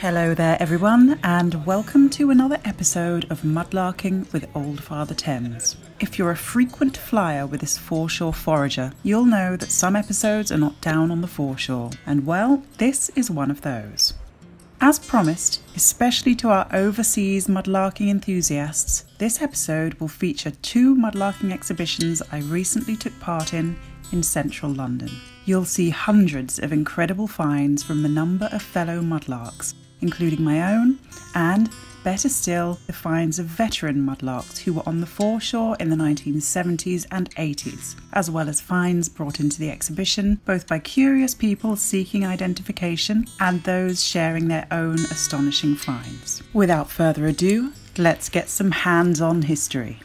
Hello there, everyone, and welcome to another episode of Mudlarking with Old Father Thames. If you're a frequent flyer with this foreshore forager, you'll know that some episodes are not down on the foreshore, and well, this is one of those. As promised, especially to our overseas mudlarking enthusiasts, this episode will feature two mudlarking exhibitions I recently took part in in central London. You'll see hundreds of incredible finds from a number of fellow mudlarks, including my own, and, better still, the finds of veteran mudlarks who were on the foreshore in the 1970s and 80s, as well as finds brought into the exhibition both by curious people seeking identification and those sharing their own astonishing finds. Without further ado, let's get some hands on history.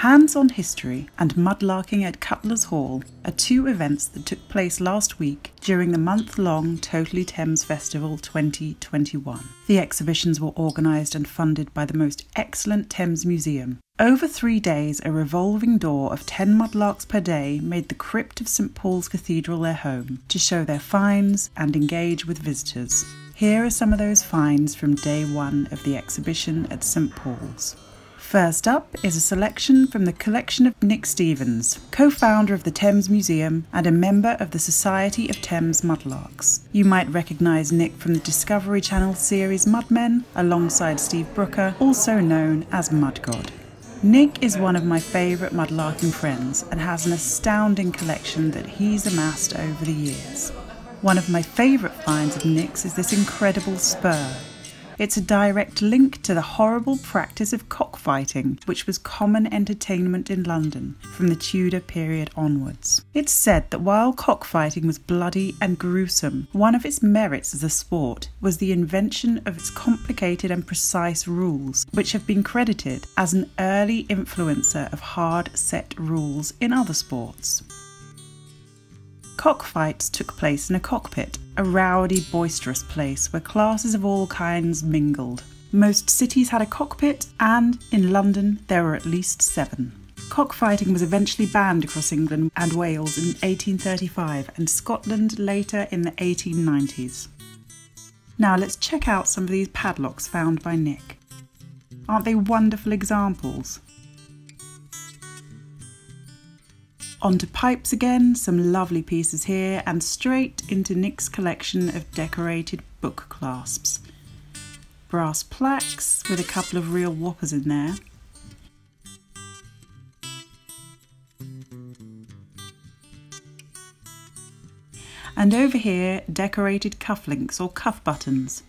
Hands on History and Mudlarking at Cutler's Hall are two events that took place last week during the month long Totally Thames Festival 2021. The exhibitions were organised and funded by the most excellent Thames Museum. Over three days, a revolving door of 10 mudlarks per day made the crypt of St Paul's Cathedral their home to show their finds and engage with visitors. Here are some of those finds from day one of the exhibition at St Paul's. First up is a selection from the collection of Nick Stevens, co founder of the Thames Museum and a member of the Society of Thames Mudlarks. You might recognise Nick from the Discovery Channel series Mudmen alongside Steve Brooker, also known as Mudgod. Nick is one of my favourite mudlarking friends and has an astounding collection that he's amassed over the years. One of my favourite finds of Nick's is this incredible spur, it's a direct link to the horrible practice of cockfighting, which was common entertainment in London from the Tudor period onwards. It's said that while cockfighting was bloody and gruesome, one of its merits as a sport was the invention of its complicated and precise rules, which have been credited as an early influencer of hard set rules in other sports. Cockfights took place in a cockpit, a rowdy, boisterous place where classes of all kinds mingled. Most cities had a cockpit, and in London there were at least seven. Cockfighting was eventually banned across England and Wales in 1835 and Scotland later in the 1890s. Now let's check out some of these padlocks found by Nick. Aren't they wonderful examples? Onto pipes again, some lovely pieces here, and straight into Nick's collection of decorated book clasps. Brass plaques with a couple of real whoppers in there. And over here, decorated cufflinks or cuff buttons.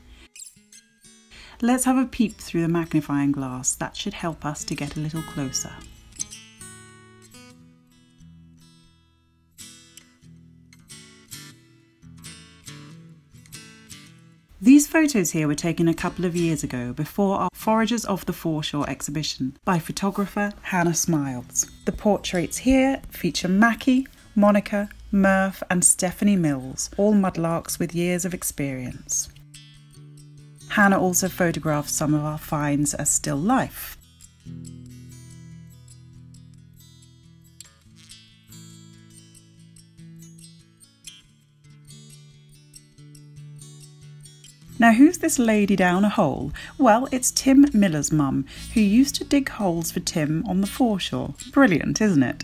Let's have a peep through the magnifying glass, that should help us to get a little closer. These photos here were taken a couple of years ago before our Foragers of the Foreshore exhibition by photographer Hannah Smiles. The portraits here feature Mackie, Monica, Murph, and Stephanie Mills, all mudlarks with years of experience. Hannah also photographed some of our finds as still life. Now, who's this lady down a hole? Well, it's Tim Miller's mum, who used to dig holes for Tim on the foreshore. Brilliant, isn't it?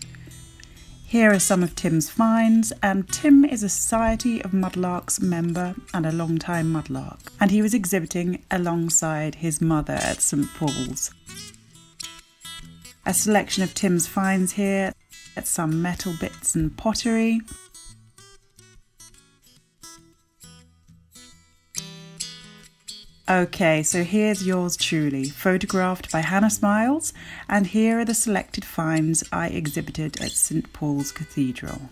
Here are some of Tim's finds, and Tim is a Society of Mudlarks member and a long-time mudlark, and he was exhibiting alongside his mother at St Paul's. A selection of Tim's finds here, some metal bits and pottery, Okay, so here's yours truly, photographed by Hannah Smiles, and here are the selected finds I exhibited at St Paul's Cathedral.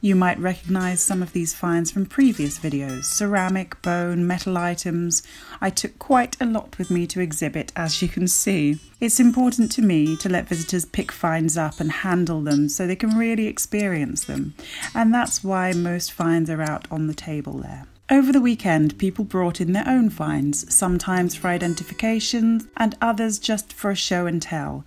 You might recognise some of these finds from previous videos ceramic, bone, metal items. I took quite a lot with me to exhibit, as you can see. It's important to me to let visitors pick finds up and handle them so they can really experience them, and that's why most finds are out on the table there. Over the weekend, people brought in their own finds, sometimes for identifications and others just for a show and tell.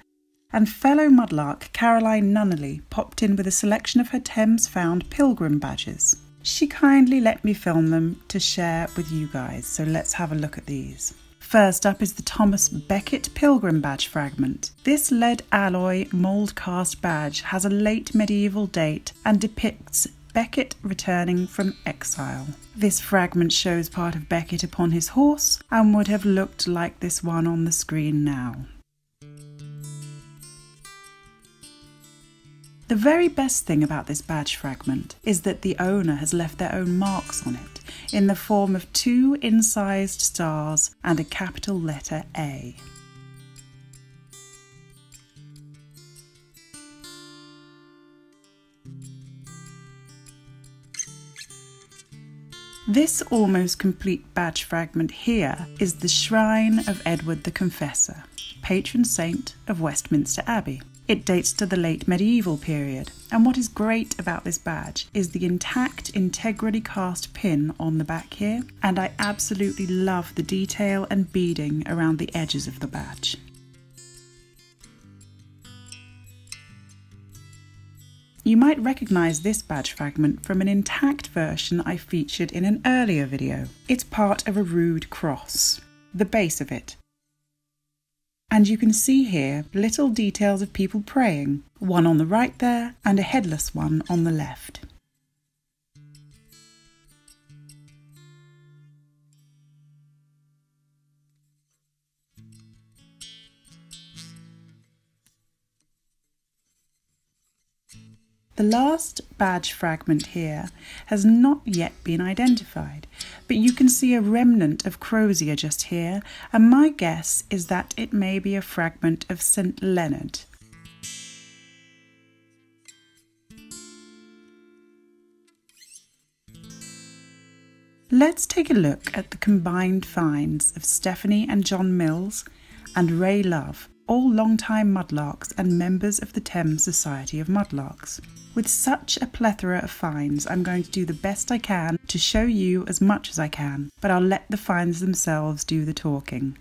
And fellow mudlark Caroline Nunnally popped in with a selection of her Thames found pilgrim badges. she kindly let me film them to share with you guys. So let's have a look at these. First up is the Thomas Becket Pilgrim Badge fragment. This lead alloy mould cast badge has a late medieval date and depicts Becket returning from exile. This fragment shows part of Becket upon his horse and would have looked like this one on the screen now. The very best thing about this badge fragment is that the owner has left their own marks on it in the form of two incised stars and a capital letter A. This almost complete badge fragment here is the Shrine of Edward the Confessor, patron saint of Westminster Abbey. It dates to the late medieval period, and what is great about this badge is the intact, integrally cast pin on the back here, and I absolutely love the detail and beading around the edges of the badge. You might recognise this badge fragment from an intact version I featured in an earlier video. It's part of a rood cross, the base of it. And you can see here little details of people praying, one on the right there and a headless one on the left. The last badge fragment here has not yet been identified, but you can see a remnant of crozier just here, and my guess is that it may be a fragment of St Leonard. Let's take a look at the combined finds of Stephanie and John Mills and Rae Love, all long-time mudlarks and members of the Thames Society of Mudlarks. With such a plethora of finds, I'm going to do the best I can to show you as much as I can, but I'll let the finds themselves do the talking.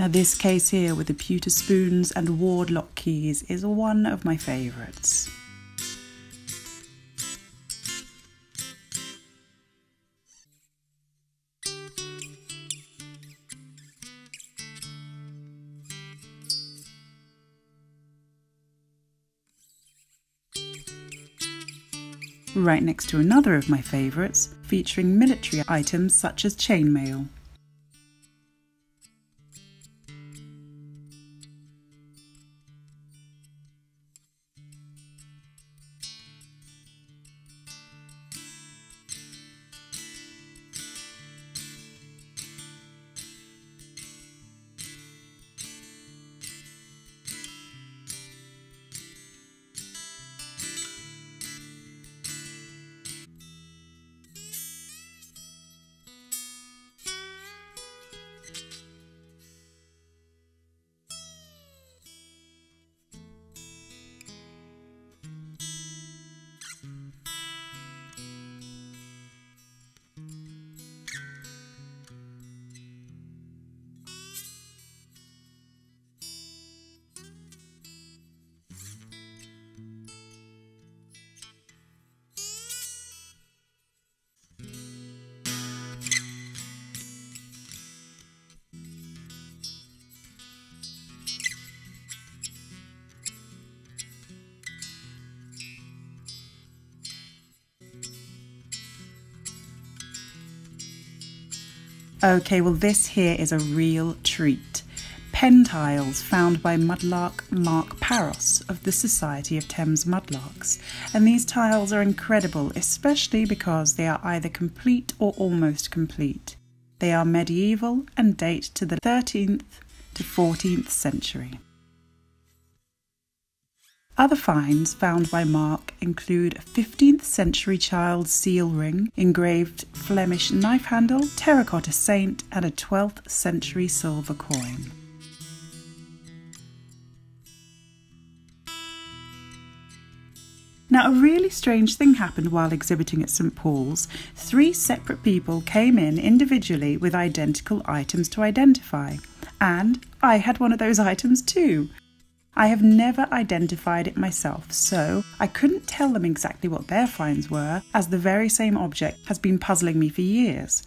Now this case here with the pewter spoons and ward lock keys is one of my favourites. right next to another of my favourites, featuring military items such as chainmail. Okay, well, this here is a real treat. Penn tiles found by mudlark Mark Paros of the Society of Thames Mudlarks. And these tiles are incredible, especially because they are either complete or almost complete. They are medieval and date to the 13th to 14th century. Other finds found by Mark include a 15th century child's seal ring, engraved Flemish knife handle, terracotta saint, and a 12th century silver coin. Now, a really strange thing happened while exhibiting at St Paul's. Three separate people came in individually with identical items to identify, and I had one of those items too. I have never identified it myself, so I couldn't tell them exactly what their finds were, as the very same object has been puzzling me for years.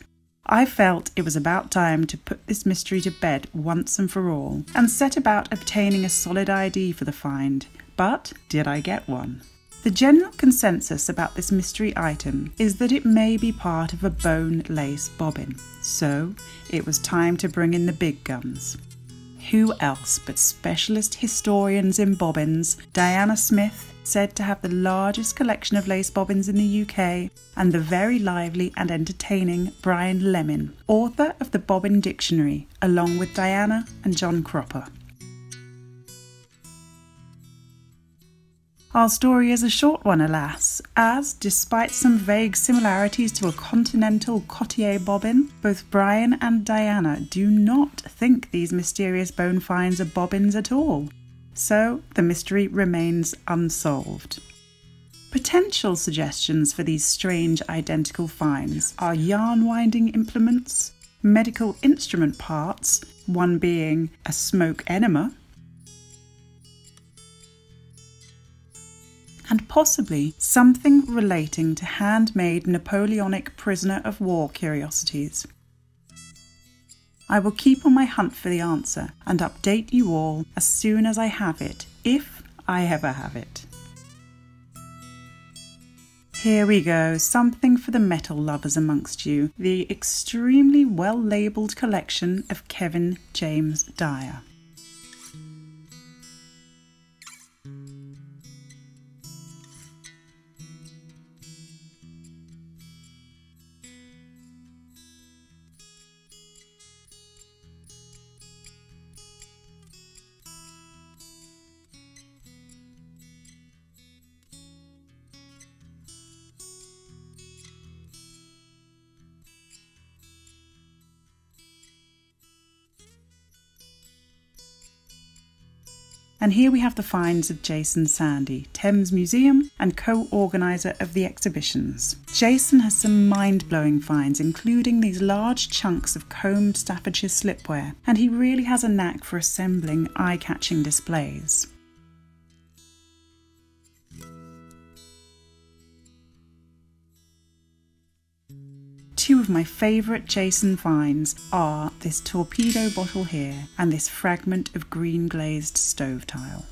I felt it was about time to put this mystery to bed once and for all, and set about obtaining a solid ID for the find. But did I get one? The general consensus about this mystery item is that it may be part of a bone lace bobbin, so it was time to bring in the big guns. Who else but specialist historians in bobbins, Diana Smith, said to have the largest collection of lace bobbins in the UK, and the very lively and entertaining Brian Lemin, author of the Bobbin Dictionary, along with Diana and John Cropper. Our story is a short one, alas, as, despite some vague similarities to a continental Cottier bobbin, both Brian and Diana do not think these mysterious bone finds are bobbins at all. So the mystery remains unsolved. Potential suggestions for these strange identical finds are yarn winding implements, medical instrument parts, one being a smoke enema, and possibly something relating to handmade Napoleonic prisoner of war curiosities. I will keep on my hunt for the answer and update you all as soon as I have it, if I ever have it. Here we go, something for the metal lovers amongst you the extremely well labelled collection of Kevin James Dyer. And here we have the finds of Jason Sandy, Thames Museum and co organiser of the exhibitions. Jason has some mind blowing finds, including these large chunks of combed Staffordshire slipware, and he really has a knack for assembling eye catching displays. Of my favourite Jason finds are this torpedo bottle here and this fragment of green glazed stove tile.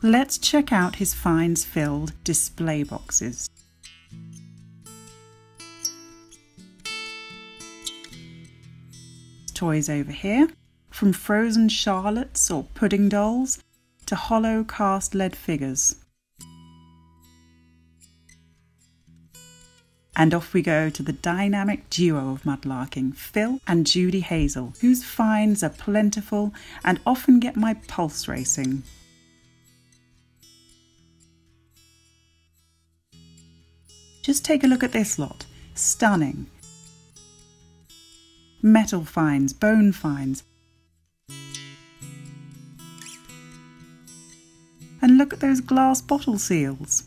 Let's check out his finds filled display boxes. Toys over here, from frozen charlottes or pudding dolls to hollow cast lead figures. And off we go to the dynamic duo of mudlarking, Phil and Judy Hazel, whose finds are plentiful and often get my pulse racing. Just take a look at this lot. Stunning metal finds, bone finds. And look at those glass bottle seals.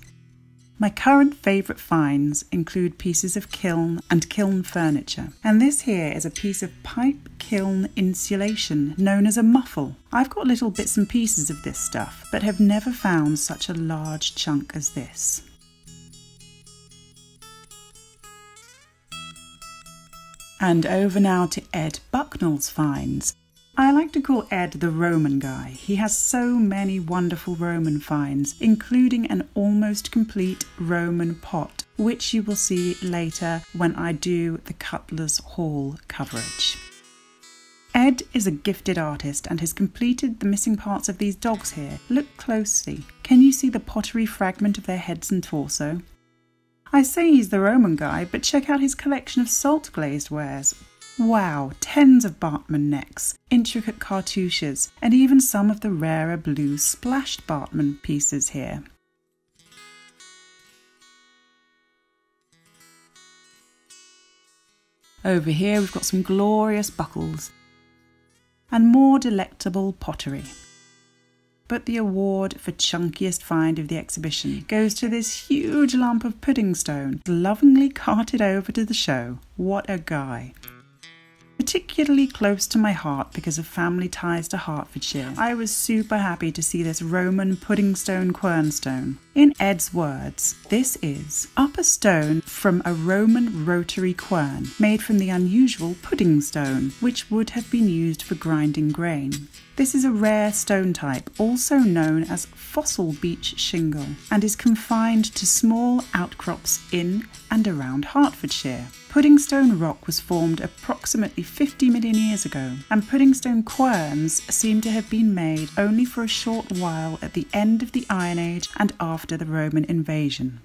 My current favourite finds include pieces of kiln and kiln furniture, and this here is a piece of pipe kiln insulation known as a muffle. I've got little bits and pieces of this stuff, but have never found such a large chunk as this. And over now to Ed Bucknell's finds. I like to call Ed the Roman guy. He has so many wonderful Roman finds, including an almost complete Roman pot, which you will see later when I do the Cutlers Hall coverage. Ed is a gifted artist and has completed the missing parts of these dogs here. Look closely. Can you see the pottery fragment of their heads and torso? I say he's the Roman guy, but check out his collection of salt glazed wares. Wow, tens of Bartman necks, intricate cartouches, and even some of the rarer blue splashed Bartman pieces here. Over here we've got some glorious buckles and more delectable pottery. But the award for chunkiest find of the exhibition goes to this huge lump of pudding stone, lovingly carted over to the show. What a guy! particularly close to my heart because of family ties to Hertfordshire. I was super happy to see this Roman pudding stone quernstone. In Ed's words, this is upper stone from a Roman rotary quern made from the unusual pudding stone, which would have been used for grinding grain. This is a rare stone type, also known as fossil beach shingle, and is confined to small outcrops in and around Hertfordshire. Puddingstone rock was formed approximately 50 million years ago, and puddingstone querns seem to have been made only for a short while at the end of the Iron Age and after the Roman invasion.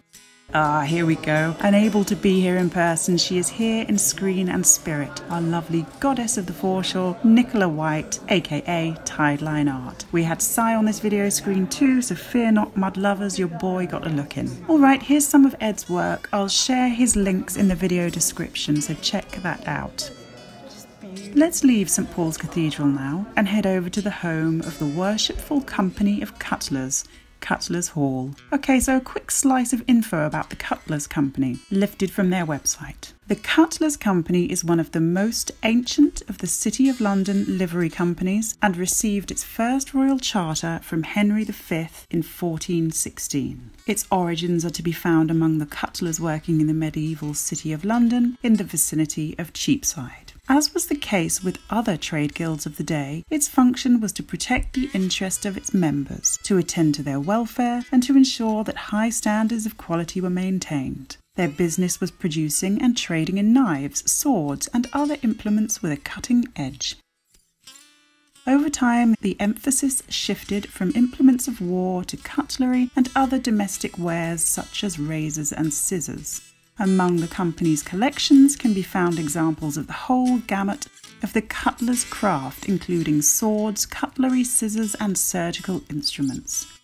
Ah, here we go. Unable to be here in person, she is here in screen and spirit, our lovely goddess of the foreshore, Nicola White, aka Tideline Art. We had Sai on this video screen too, so fear not, mud lovers, your boy got a look in. Alright, here's some of Ed's work. I'll share his links in the video description, so check that out. Let's leave St Paul's Cathedral now and head over to the home of the Worshipful Company of Cutlers Cutlers Hall. Okay, so a quick slice of info about the Cutlers Company, lifted from their website. The Cutlers Company is one of the most ancient of the City of London livery companies and received its first royal charter from Henry V in 1416. Its origins are to be found among the cutlers working in the medieval City of London in the vicinity of Cheapside. As was the case with other trade guilds of the day, its function was to protect the interest of its members, to attend to their welfare, and to ensure that high standards of quality were maintained. Their business was producing and trading in knives, swords, and other implements with a cutting edge. Over time, the emphasis shifted from implements of war to cutlery and other domestic wares such as razors and scissors. Among the company's collections can be found examples of the whole gamut of the cutler's craft, including swords, cutlery, scissors, and surgical instruments.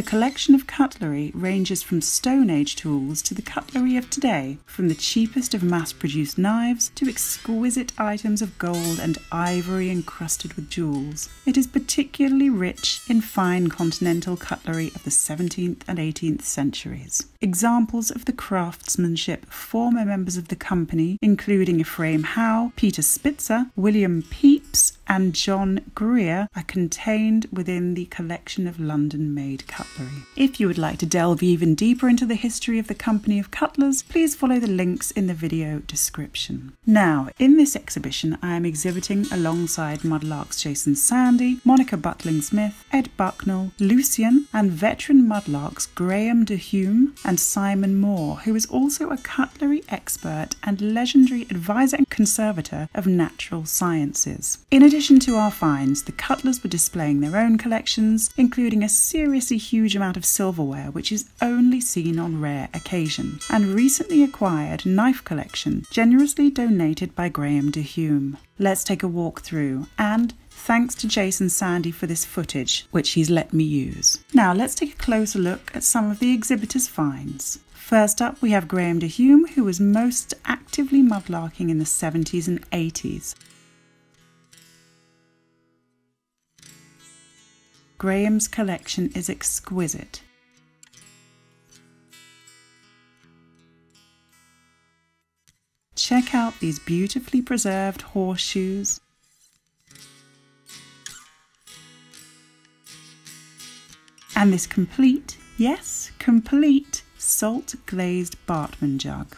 The collection of cutlery ranges from Stone Age tools to the cutlery of today, from the cheapest of mass produced knives to exquisite items of gold and ivory encrusted with jewels. It is particularly rich in fine continental cutlery of the 17th and 18th centuries. Examples of the craftsmanship of former members of the company, including Ephraim Howe, Peter Spitzer, William Pepys, and John Grier are contained within the collection of London made cutlery. If you would like to delve even deeper into the history of the company of cutlers, please follow the links in the video description. Now, in this exhibition, I am exhibiting alongside Mudlarks Jason Sandy, Monica Butling Smith, Ed Bucknell, Lucian, and veteran Mudlarks Graham de Hume and Simon Moore, who is also a cutlery expert and legendary advisor and conservator of natural sciences. In addition to our finds, the cutlers were displaying their own collections, including a seriously huge amount of silverware which is only seen on rare occasion, and recently acquired knife collection generously donated by Graham de Hume. Let's take a walk through and Thanks to Jason Sandy for this footage, which he's let me use. Now let's take a closer look at some of the exhibitor's finds. First up, we have Graham de Hume, who was most actively mudlarking in the 70s and 80s. Graham's collection is exquisite. Check out these beautifully preserved horseshoes. And this complete, yes, complete salt glazed Bartman jug.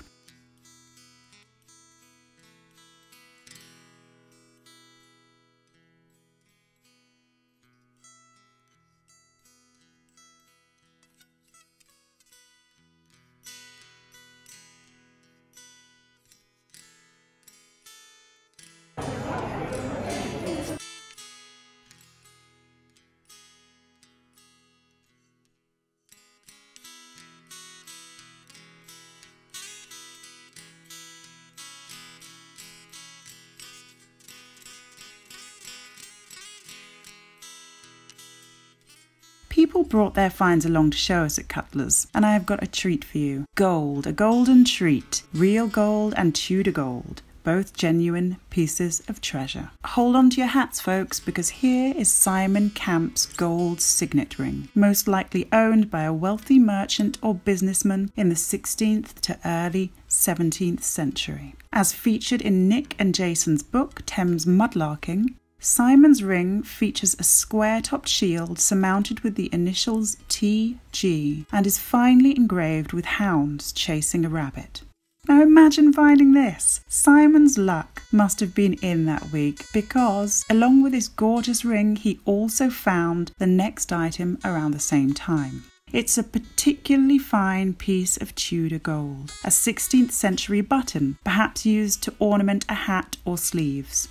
Brought their finds along to show us at Cutler's, and I have got a treat for you. Gold, a golden treat. Real gold and Tudor gold. both genuine pieces of treasure. Hold on to your hats, folks, because here is Simon Camp's gold signet ring, most likely owned by a wealthy merchant or businessman in the 16th to early 17th century. As featured in Nick and Jason's book, Thames Mudlarking, Simon's ring features a square topped shield surmounted with the initials TG and is finely engraved with hounds chasing a rabbit. Now imagine finding this. Simon's luck must have been in that week because, along with his gorgeous ring, he also found the next item around the same time. It's a particularly fine piece of Tudor gold, a 16th century button, perhaps used to ornament a hat or sleeves.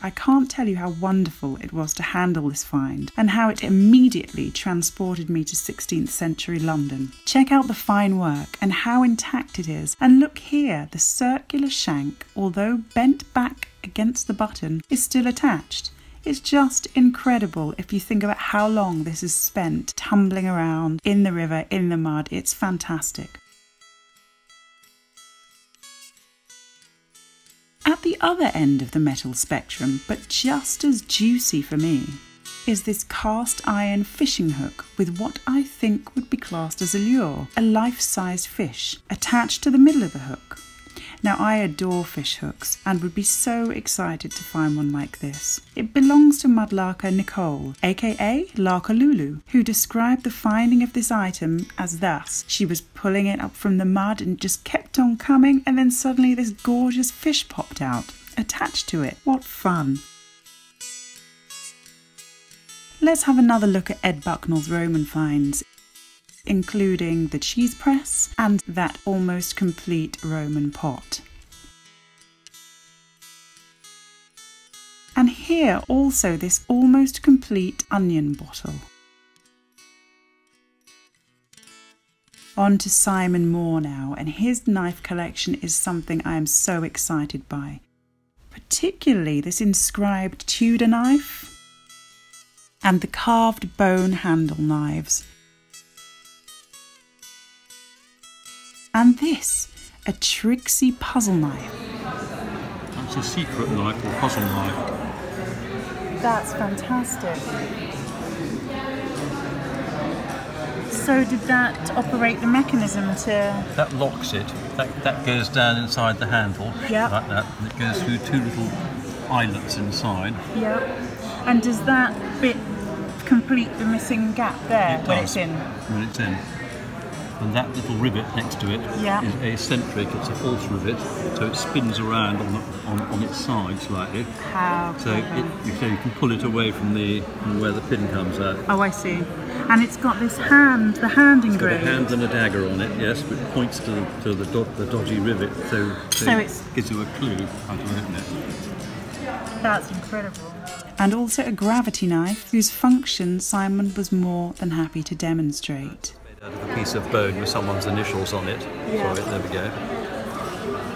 I can't tell you how wonderful it was to handle this find and how it immediately transported me to 16th century London. Check out the fine work and how intact it is, and look here the circular shank, although bent back against the button, is still attached. It's just incredible if you think about how long this is spent tumbling around in the river, in the mud. It's fantastic. At the other end of the metal spectrum, but just as juicy for me, is this cast iron fishing hook with what I think would be classed as a lure, a life sized fish, attached to the middle of the hook. Now, I adore fish hooks and would be so excited to find one like this. It belongs to mudlarker Nicole, aka Larker Lulu, who described the finding of this item as thus She was pulling it up from the mud and just kept on coming, and then suddenly this gorgeous fish popped out, attached to it. What fun! Let's have another look at Ed Bucknell's Roman finds including the cheese press and that almost complete Roman pot. And here also this almost complete onion bottle. On to Simon Moore now, and his knife collection is something I am so excited by. Particularly this inscribed Tudor knife and the carved bone handle knives And this, a tricksy puzzle knife. That's a secret knife or puzzle knife. That's fantastic. So did that operate the mechanism to... That locks it. That, that goes down inside the handle. Yep. Like that. And it goes through two little eyelets inside. Yep. And does that bit complete the missing gap there It when it's in? When it's in. And that little rivet next to it is Yeah. eccentric. It's a false rivet, so it spins around on, the, on, on its side slightly. How So it, you, so you can pull it away from the from where the pin comes out. Oh, I see. And it's got this hand, the hand It's got a hand and a dagger on it, yes, which points to the, to the, do, the dodgy rivet, so, so, So it gives you a clue how to open it. That's incredible. And also a gravity knife whose function Simon was more than happy to demonstrate. Out of a piece of bone with someone's initials on it. Yeah. Sorry, there we go.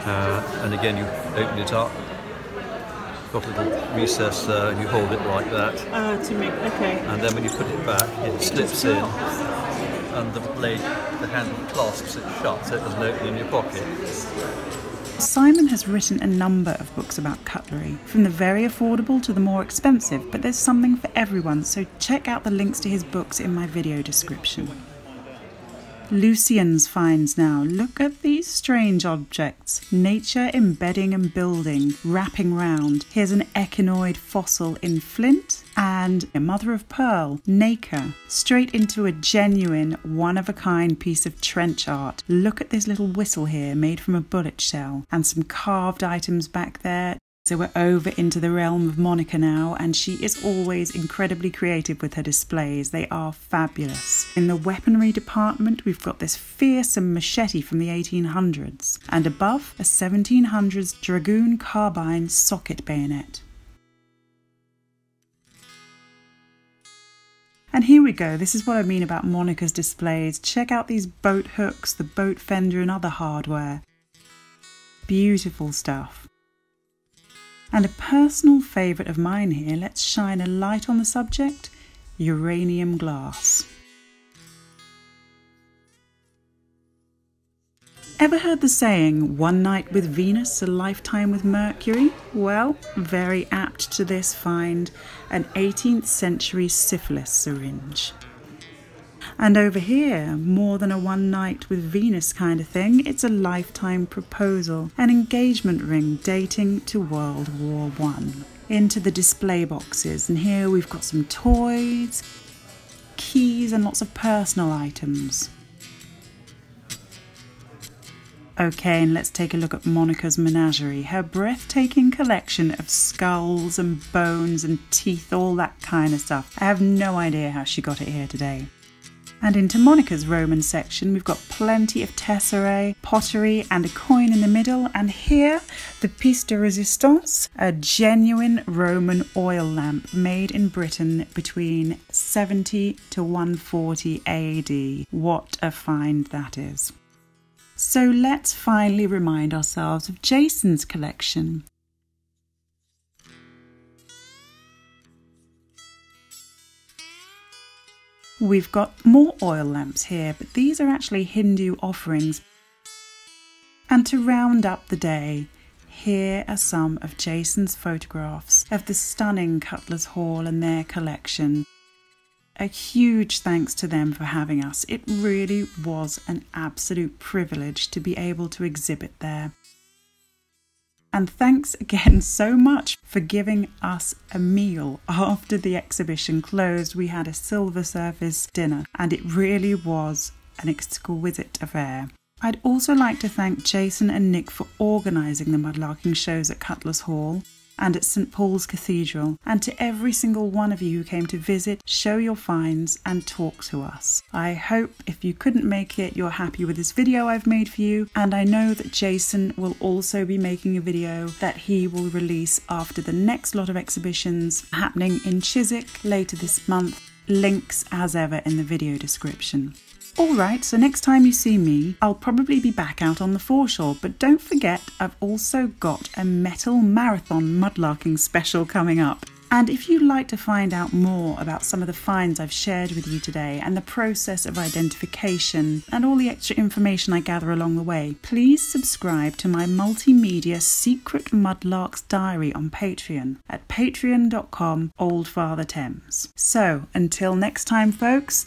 Uh, and again, you open it up. Got a little recess there, and you hold it like that. Oh, to make, okay. And then when you put it back, it slips in, and the blade, the handle clasps it shut, so it doesn't open in your pocket. Simon has written a number of books about cutlery, from the very affordable to the more expensive, but there's something for everyone, so check out the links to his books in my video description. Lucian's finds now. Look at these strange objects. Nature embedding and building, wrapping round. Here's an echinoid fossil in flint and a mother of pearl, nacre, straight into a genuine, one of a kind piece of trench art. Look at this little whistle here made from a bullet shell and some carved items back there. So we're over into the realm of Monica now, and she is always incredibly creative with her displays. They are fabulous. In the weaponry department, we've got this fearsome machete from the 1800s, and above, a 1700s dragoon carbine socket bayonet. And here we go. This is what I mean about Monica's displays. Check out these boat hooks, the boat fender, and other hardware. Beautiful stuff. And a personal favourite of mine here, let's shine a light on the subject uranium glass. Ever heard the saying, one night with Venus, a lifetime with Mercury? Well, very apt to this find an 18th century syphilis syringe. And over here, more than a one night with Venus kind of thing, it's a lifetime proposal, an engagement ring dating to World War One. Into the display boxes, and here we've got some toys, keys, and lots of personal items. Okay, and let's take a look at Monica's menagerie. Her breathtaking collection of skulls and bones and teeth, all that kind of stuff. I have no idea how she got it here today. And into Monica's Roman section, we've got plenty of tesserae, pottery, and a coin in the middle. And here, the piece de resistance, a genuine Roman oil lamp made in Britain between 70 to 140 AD. What a find that is. So let's finally remind ourselves of Jason's collection. We've got more oil lamps here, but these are actually Hindu offerings. And to round up the day, here are some of Jason's photographs of the stunning Cutlers Hall and their collection a huge thanks to them for having us. It really was an absolute privilege to be able to exhibit there. And thanks again so much for giving us a meal after the exhibition closed. We had a silver service dinner, and it really was an exquisite affair. I'd also like to thank Jason and Nick for organising the mudlarking shows at Cutlers Hall and at St Paul's Cathedral, and to every single one of you who came to visit, show your finds, and talk to us. I hope if you couldn't make it, you're happy with this video I've made for you, and I know that Jason will also be making a video that he will release after the next lot of exhibitions happening in Chiswick later this month. Links as ever in the video description. Alright, so next time you see me, I'll probably be back out on the foreshore, but don't forget I've also got a metal marathon mudlarking special coming up. And if you'd like to find out more about some of the finds I've shared with you today and the process of identification and all the extra information I gather along the way, please subscribe to my multimedia secret mudlarks diary on Patreon at patreon.com oldfatherthames. So until next time folks,